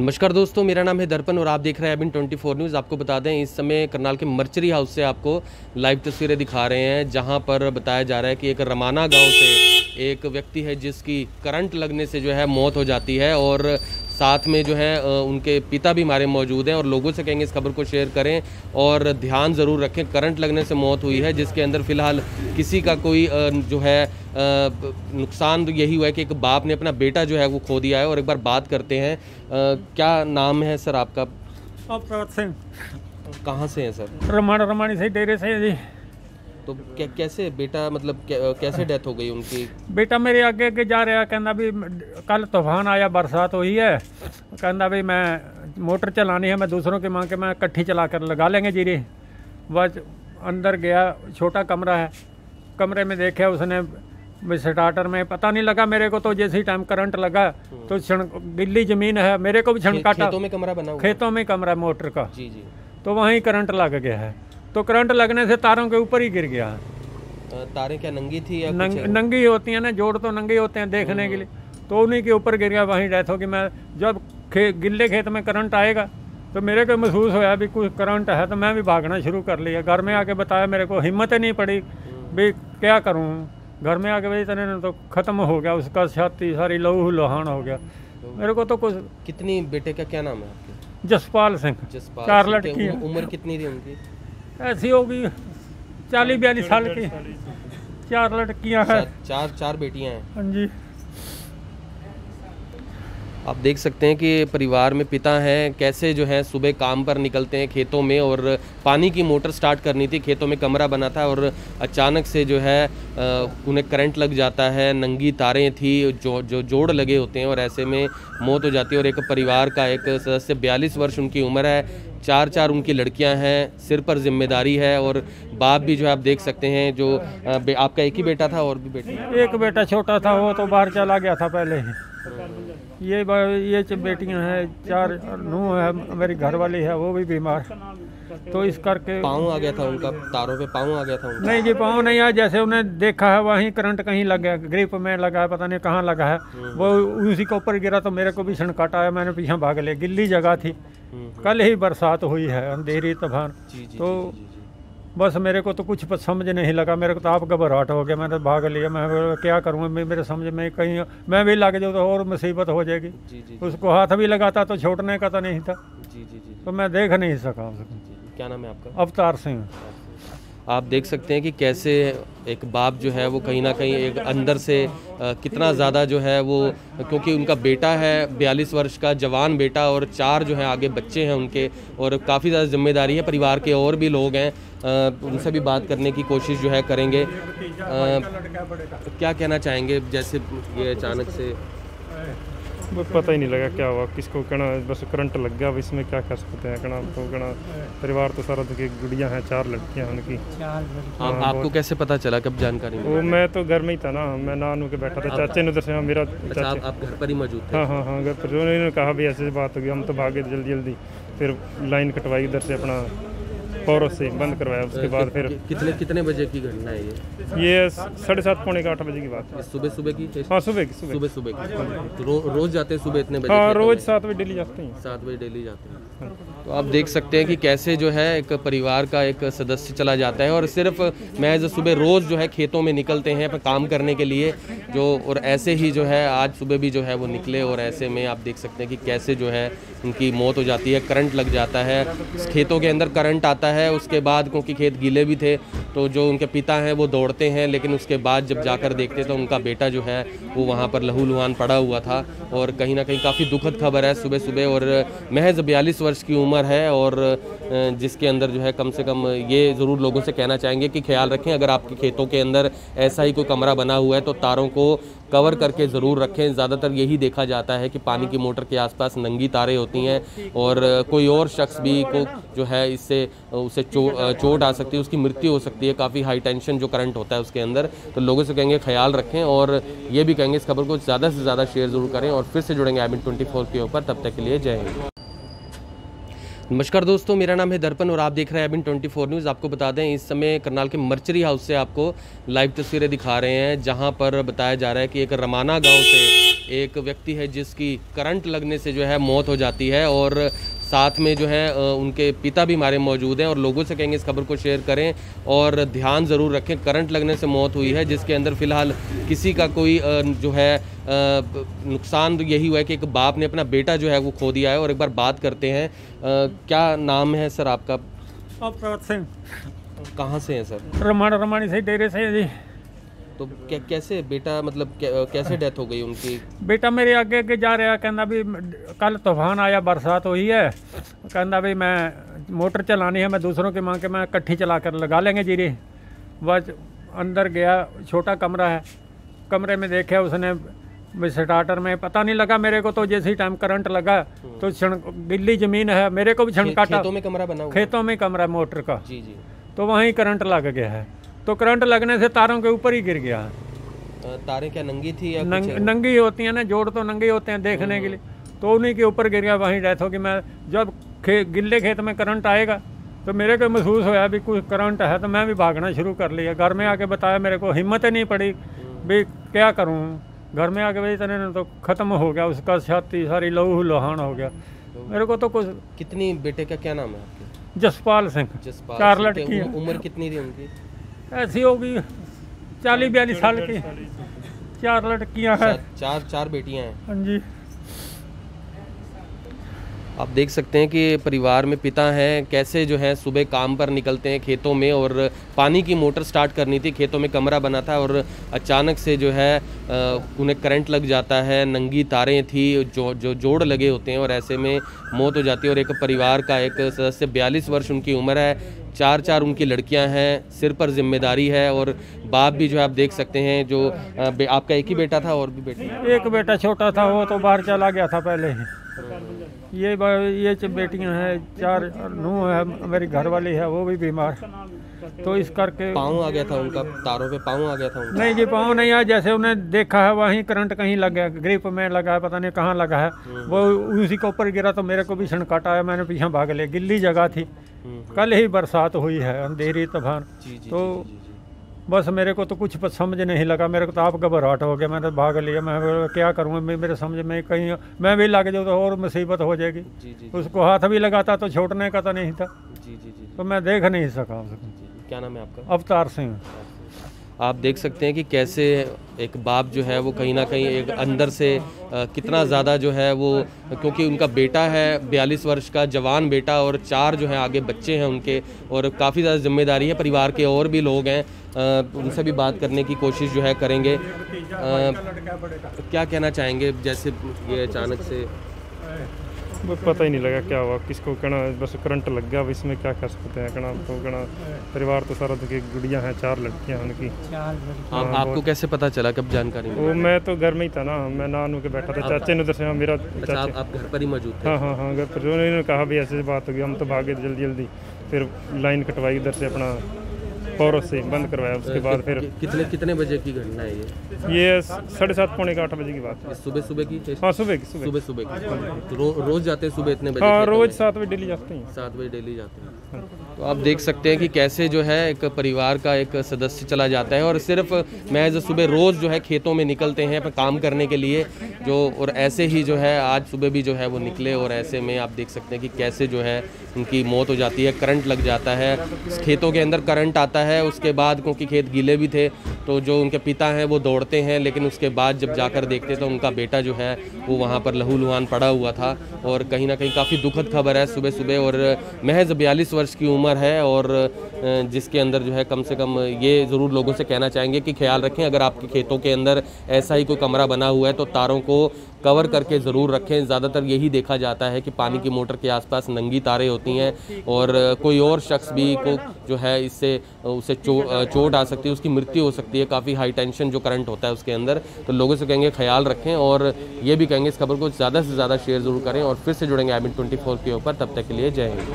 नमस्कार दोस्तों, मेरा नाम है दर्पण और आप देख रहे हैं अबिन 24 न्यूज़। आपको बता दें, इस समय करनाल के मर्चरी हाउस से आपको लाइव तस्वीरें दिखा रहे हैं, जहाँ पर बताया जा रहा है कि एक रमाना गाँव से एक व्यक्ति है, जिसकी करंट लगने से जो है मौत हो जाती है और साथ में जो है उनके पिता भी हमारे मौजूद हैं और लोगों से कहेंगे इस खबर को शेयर करें और ध्यान ज़रूर रखें। करंट लगने से मौत हुई है जिसके अंदर फ़िलहाल किसी का कोई जो है नुकसान तो यही हुआ है कि एक बाप ने अपना बेटा जो है वो खो दिया है। और एक बार बात करते हैं क्या नाम है सर आपका? सिंह। कहाँ से हैं सर? रमण रमानी से डेरे से जी। तो क्या कैसे बेटा मतलब कै- कैसे डेथ हो गई उनकी? बेटा मेरे आगे आगे जा रहा कहना भी कल तूफ़ान आया बरसात हुई है। कहना भी मैं मोटर चलानी है मैं दूसरों की मांग के मैं कट्ठी चला कर लगा लेंगे जीरी। बस अंदर गया छोटा कमरा है। कमरे में देखा उसने स्टार्टर में पता नहीं लगा मेरे को तो जैसे ही टाइम करंट लगा तो क्षण गिल्ली ज़मीन है मेरे को भी क्षण खे- काटा। खेतों में कमरा बना हुआ? खेतों में कमरा मोटर का। जी जी। तो वहीं करंट लग गया है। तो करंट लगने से तारों के ऊपर ही गिर गया। तारें क्या नंगी थी या नंग, कुछ नंगी होती है ना जोड़ तो नंगे होते हैं देखने के लिए। तो उन्हीं के ऊपर गिर गया वहीं डेथ होगी। मैं जब खे, गिल्ले खेत में करंट आएगा तो मेरे को महसूस होया भी कुछ करंट है तो मैं भी भागना शुरू कर लिया। घर में आके बताया मेरे को हिम्मत ही नहीं पड़ी भी क्या करूँ। घर में आके भाई इतने तो ख़त्म हो गया उसका छाती सारी लहू लुहान हो गया। मेरे को तो कुछ कितनी बेटे का क्या नाम है आपके? जसपाल सिंह चार सिंह के लड़कियाँ। उम्र- उम्र कितनी थी उनकी? ऐसी होगी चालीस बयालीस साल की चार लड़कियाँ हैं चार चार चार बेटियाँ हैं हाँ जी आप देख सकते हैं कि परिवार में पिता हैं, कैसे जो है, सुबह काम पर निकलते हैं खेतों में और पानी की मोटर स्टार्ट करनी थी, खेतों में कमरा बना था और अचानक से जो है उन्हें करंट लग जाता है, नंगी तारें थी, जो जो जोड़ लगे होते हैं और ऐसे में मौत हो जाती है और एक परिवार का एक सदस्य बयालीस वर्ष उनकी उम्र है चार चार उनकी लड़कियाँ हैं, सिर पर ज़िम्मेदारी है और बाप भी जो आप देख सकते हैं जो आपका एक ही बेटा था और भी बेटी? एक बेटा छोटा था, वो तो बाहर चला गया था पहले ही। ये ये बेटियाँ हैं चार नूह है मेरी घर वाली है वो भी बीमार। तो इस करके पाँव आ गया था उनका तारों पे पाँव आ गया था उनका। नहीं जी पाँव नहीं आया जैसे उन्हें देखा है वहीं करंट कहीं लग गया ग्रिप में लगा है पता नहीं कहाँ लगा है। वो उसी के ऊपर गिरा तो मेरे को भी छनकाटा आया मैंने पीछे भाग लिया गिल्ली जगह थी। हम्म, कल ही बरसात हुई है अंधेरी तूफ़ान। तो जी, जी, जी। बस मेरे को तो कुछ समझ नहीं लगा। मेरे को तो आप घबराहट हो गया मैंने भाग लिया। मैं क्या करूँ? मेरे समझ में कहीं मैं भी लग जाऊँ तो और मुसीबत हो जाएगी। जी जी उसको हाथ भी लगाता तो छोड़ने का तो नहीं था। जी जी जी तो मैं देख नहीं सका उसको। क्या नाम है आपका? अवतार सिंह। आप देख सकते हैं कि कैसे एक बाप जो है वो कहीं ना कहीं एक अंदर से अ, कितना ज़्यादा जो है वो क्योंकि उनका बेटा है बयालीस वर्ष का जवान बेटा और चार जो है आगे बच्चे हैं उनके और काफ़ी ज़्यादा ज़िम्मेदारी है परिवार के और भी लोग हैं। उनसे भी बात करने की कोशिश जो है करेंगे। अ, क्या कहना चाहेंगे जैसे ये अचानक से? पता ही नहीं लगा क्या हुआ किसको कहना बस करंट लग गया अब इसमें क्या कर सकते हैं कहना तो कहना परिवार तो सारा देखिए गुड़िया हैं चार लड़कियाँ हैं उनकी। आप आपको कैसे पता चला कब जानकारी वो मैं तो घर में ही था ना मैं नानू के बैठा था चाचे ने उधर से हाँ, मेरा अच्छा आप, चाचे। आप घर पर ही मौजूद थे? हाँ हाँ हाँ घर पर। उन्होंने कहा भी ऐसे बात होगी हम तो भागे जल्दी जल्दी। फिर लाइन कटवाई उधर से अपना। पौरों से बंद करवाया उसके बाद फिर कितने कितने बजे की घटना है ये? ये साढ़े सात पौने का आठ बजे की बात है। सुबह सुबह की? हाँ सुबह की सुबह। सुबह की। तो रो, रोज जाते हैं सुबह इतने बजे हाँ रोज सात बजे डेली जाते हैं। सात बजे डेली जाते हैं। तो आप देख सकते हैं कि कैसे जो है एक परिवार का एक सदस्य चला जाता है और सिर्फ़ महज सुबह रोज़ जो है खेतों में निकलते हैं अपना काम करने के लिए जो और ऐसे ही जो है आज सुबह भी जो है वो निकले और ऐसे में आप देख सकते हैं कि कैसे जो है उनकी मौत हो जाती है करंट लग जाता है। खेतों के अंदर करंट आता है, उसके बाद क्योंकि खेत गीले भी थे तो जो उनके पिता हैं वो दौड़ते हैं, लेकिन उसके बाद जब जाकर देखते तो उनका बेटा जो है, वो वहाँ पर लहू लुहान पड़ा हुआ था, और कहीं ना कहीं काफ़ी दुखद खबर है सुबह सुबह और महज बयालीस वर्ष की उम्र है, और जिसके अंदर जो है कम से कम ये ज़रूर लोगों से कहना चाहेंगे कि ख्याल रखें, अगर आपके खेतों के अंदर ऐसा ही कोई कमरा बना हुआ है तो तारों को कवर करके ज़रूर रखें। ज़्यादातर यही देखा जाता है कि पानी की मोटर के आसपास नंगी तारें होती हैं और कोई और शख्स भी को जो है इससे उसे चो, चोट आ सकती है उसकी मृत्यु हो सकती है काफ़ी हाई टेंशन जो करंट होता है उसके अंदर। तो लोगों से कहेंगे ख्याल रखें और ये भी कहेंगे इस खबर को ज़्यादा से ज़्यादा शेयर ज़रूर करें और फिर से जुड़ेंगे एबिन ट्वेंटी के ऊपर। तब तक के लिए जय हिंद। नमस्कार दोस्तों, मेरा नाम है दर्पण और आप देख रहे हैं अभी ट्वेंटी फोर न्यूज़। आपको बता दें, इस समय करनाल के मर्चरी हाउस से आपको लाइव तस्वीरें दिखा रहे हैं, जहाँ पर बताया जा रहा है कि एक रमाना गाँव से एक व्यक्ति है जिसकी करंट लगने से जो है मौत हो जाती है और साथ में जो है उनके पिता भी हमारे मौजूद हैं और लोगों से कहेंगे इस खबर को शेयर करें और ध्यान ज़रूर रखें करंट लगने से मौत हुई है जिसके अंदर फ़िलहाल किसी का कोई जो है नुकसान तो यही हुआ है कि एक बाप ने अपना बेटा जो है वो खो दिया है और एक बार बात करते हैं। क्या नाम है सर आपका? सिंह। कहाँ से हैं सर? रमान रमानी से डेरे से जी। तो क्या कैसे बेटा मतलब कैसे डेथ हो गई उनकी? बेटा मेरे आगे आगे जा रहा कहना भी कल तूफ़ान आया बरसात हुई है। कहना भी मैं मोटर चलानी है मैं दूसरों की मांग के मैं कट्ठी चला कर लगा लेंगे जीरी। बस अंदर गया छोटा कमरा है। कमरे में देखा उसने स्टार्टर में पता नहीं लगा मेरे को तो जैसे टाइम करंट लगा तो गिल्ली ज़मीन है मेरे को भी छणकाटा खेतों में कमरा बना खेतों में कमरा मोटर का। जी जी। तो वहीं करंट लग गया है। तो करंट लगने से तारों के ऊपर ही गिर गया। तारे क्या नंगी थी या नंग, नंगी होती हैं ना जोड़ तो नंगे होते हैं देखने के लिए। तो उन्हीं के ऊपर गिर गया वहीं डेथ होगी। मैं जब खे गिल्ले खेत में करंट आएगा तो मेरे को महसूस होया भी कुछ करंट है तो मैं भी भागना शुरू कर लिया। घर में आके बताया मेरे को हिम्मत ही नहीं पड़ी भी क्या करूँ? घर में आके भाई इतने तो ख़त्म हो गया उसका छाती सारी लहू लोहान हो गया। मेरे को तो कुछ कितनी बेटे का क्या नाम है आपके? जसपाल सिंह। चार लड़की उम्र कितनी थी उनकी? ऐसी होगी। चालीस बयालीस साल की। चार लड़कियाँ हैं। चार चार बेटियाँ हैं। हाँ जी। आप देख सकते हैं कि परिवार में पिता हैं, कैसे जो है, सुबह काम पर निकलते हैं खेतों में और पानी की मोटर स्टार्ट करनी थी, खेतों में कमरा बना था और अचानक से जो है उन्हें करंट लग जाता है, नंगी तारें थी, जो जो जोड़ लगे होते हैं और ऐसे में मौत हो जाती है और एक परिवार का एक सदस्य बयालीस वर्ष उनकी उम्र है चार चार उनकी लड़कियाँ हैं, सिर पर ज़िम्मेदारी है और बाप भी जो आप देख सकते हैं जो आपका एक ही बेटा था और भी बेटा। एक बेटा छोटा था, वो तो बाहर चला गया था पहले ही। ये ये बेटियाँ हैं चार नूह है मेरी घर वाली है वो भी बीमार। तो इस करके पाँव आ गया था उनका तारों पे पाँव आ गया था उनका। नहीं जी पाँव नहीं आया जैसे उन्हें देखा है वहीं करंट कहीं लग गया ग्रिप में लगा है पता नहीं कहाँ लगा है। हम्म। वो उसी के ऊपर गिरा तो मेरे को भी छनकाटा आया मैंने पीछे भाग लिया गिल्ली जगह थी। हम्म। कल ही बरसात हुई है अंधेरी तूफ़ान। तो बस मेरे को तो कुछ समझ नहीं लगा। मेरे को तो आप घबराहट हो गया मैंने भाग लिया। मैं क्या करूँगा मेरे समझ में कहीं मैं भी लग जाऊँ तो और मुसीबत हो जाएगी। उसको हाथ भी लगाता तो छोड़ने का तो नहीं था। जी जी जी तो मैं देख नहीं सका उसको। क्या नाम है आपका? अवतार सिंह। आप देख सकते हैं कि कैसे एक बाप जो है वो कहीं ना कहीं एक अंदर से कितना ज़्यादा जो है वो क्योंकि उनका बेटा है बयालीस वर्ष का जवान बेटा और चार जो है आगे बच्चे हैं उनके और काफ़ी ज़्यादा ज़िम्मेदारी है परिवार के और भी लोग हैं। उनसे भी बात करने की कोशिश जो है करेंगे। आ, क्या कहना चाहेंगे जैसे ये अचानक से पता ही नहीं लगा क्या हुआ किसको कहना बस करंट लग गया इसमें क्या कर सकते हैं कहना तो कहना परिवार तो सारा देखिए गुड़िया हैं चार लड़कियाँ हैं उनकी। हाँ, आपको कैसे पता चला कब जानकारी वो मैं तो घर में ही था ना मैं नानू के बैठा था चाचे ने दर्शा मेरा अच्छा, आप घर पर ही मौजूद थे? हाँ हाँ हाँ घर पर उन्होंने कहा भी ऐसे बात होगी हम तो भागे जल्दी जल्दी फिर लाइन कटवाई इधर से अपना। पौरों से बंद करवाया उसके बाद फिर कितने कितने बजे की घटना है ये? ये साढ़े सात पौने आठ बजे की बात है। सुबह सुबह की? हाँ सुबह की सुबह सुबह की। तो रो, रोज जाते हैं सुबह इतने बजे हाँ रोज सात बजे डेली जाते हैं। सात बजे डेली जाते हैं। तो आप देख सकते हैं कि कैसे जो है एक परिवार का एक सदस्य चला जाता है और सिर्फ़ महज सुबह रोज़ जो है खेतों में निकलते हैं काम करने के लिए जो और ऐसे ही जो है आज सुबह भी जो है वो निकले और ऐसे में आप देख सकते हैं कि कैसे जो है उनकी मौत हो जाती है करंट लग जाता है। खेतों के अंदर करंट आता है, उसके बाद क्योंकि खेत गीले भी थे तो जो उनके पिता हैं वो दौड़ते हैं, लेकिन उसके बाद जब जाकर देखते तो उनका बेटा जो है, वो वहाँ पर लहू लुहान पड़ा हुआ था, और कहीं ना कहीं काफ़ी दुखद खबर है सुबह सुबह और महज बयालीस वर्ष की उम्र है, और जिसके अंदर जो है कम से कम ये ज़रूर लोगों से कहना चाहेंगे कि ख्याल रखें, अगर आपके खेतों के अंदर ऐसा ही कोई कमरा बना हुआ है तो तारों को कवर करके ज़रूर रखें। ज़्यादातर यही देखा जाता है कि पानी की मोटर के आसपास नंगी तारें होती हैं और कोई और शख्स भी को जो है इससे उसे चो, चोट आ सकती है उसकी मृत्यु हो सकती है काफ़ी हाई टेंशन जो करंट होता है उसके अंदर। तो लोगों से कहेंगे ख्याल रखें और ये भी कहेंगे इस खबर को ज़्यादा से ज़्यादा शेयर ज़रूर करें और फिर से जुड़ेंगे एम ट्वेंटी के ऊपर। तब तक के लिए जय हिंद।